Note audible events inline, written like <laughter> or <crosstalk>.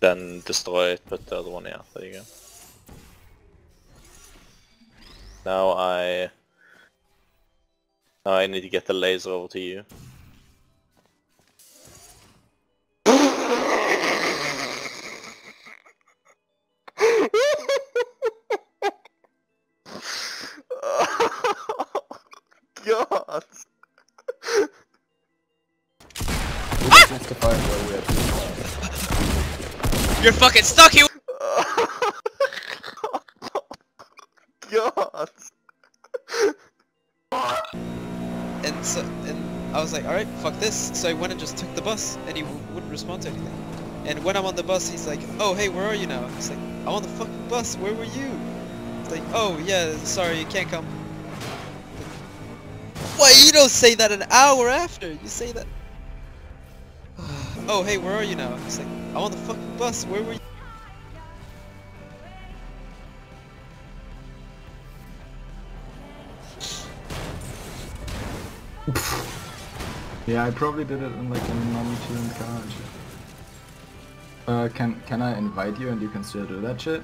Then destroy it, put the other one, yeah, there you go. Now I... Now I need to get the laser over to you. <laughs> God! Ah! Next to fire where we are. You're fucking stuck here! <laughs> God! And so, and I was like, alright, fuck this. So I went and just took the bus, and he w wouldn't respond to anything. And when I'm on the bus, he's like, oh, hey, where are you now? It's like, I'm on the fucking bus, where were you? It's like, oh, yeah, sorry, you can't come. Why, you don't say that an hour after, you say that... oh, hey, where are you now? It's like, I'm on the fucking bus, where were you? Yeah, I probably did it in like a normal tuned car. Uh, can can I invite you and you can still do that shit?